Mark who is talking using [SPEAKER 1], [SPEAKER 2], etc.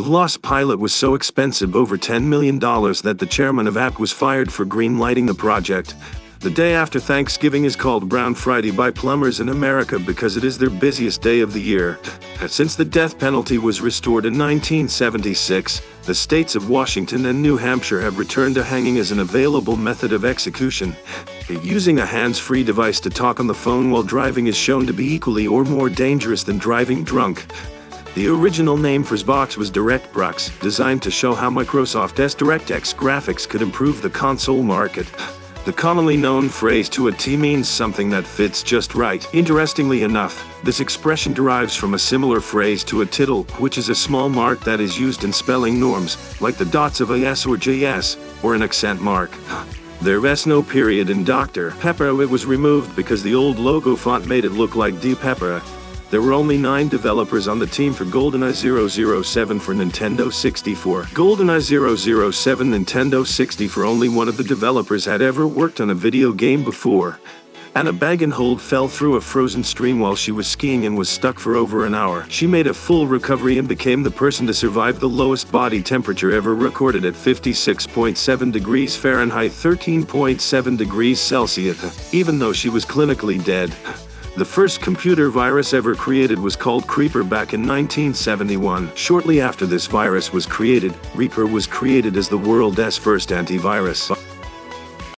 [SPEAKER 1] The Lost Pilot was so expensive, over $10 million, that the chairman of Apple was fired for greenlighting the project. The day after Thanksgiving is called Brown Friday by plumbers in America because it is their busiest day of the year. Since the death penalty was restored in 1976, the states of Washington and New Hampshire have returned to hanging as an available method of execution. Using a hands-free device to talk on the phone while driving is shown to be equally or more dangerous than driving drunk. The original name for Xbox was DirectXbox, designed to show how Microsoft's DirectX graphics could improve the console market. The commonly known phrase to a T means something that fits just right. Interestingly enough, this expression derives from a similar phrase to a tittle, which is a small mark that is used in spelling norms, like the dots of a S or JS, or an accent mark. There was no period in Dr. Pepper. It was removed because the old logo font made it look like D Pepper. There were only nine developers on the team for GoldenEye 007 for Nintendo 64. GoldenEye 007 Nintendo 64 only one of the developers had ever worked on a video game before. Anna Bagenhold fell through a frozen stream while she was skiing and was stuck for over an hour. She made a full recovery and became the person to survive the lowest body temperature ever recorded at 56.7 degrees Fahrenheit 13.7 degrees Celsius, even though she was clinically dead. The first computer virus ever created was called Creeper back in 1971. Shortly after this virus was created, Reaper was created as the world's first antivirus.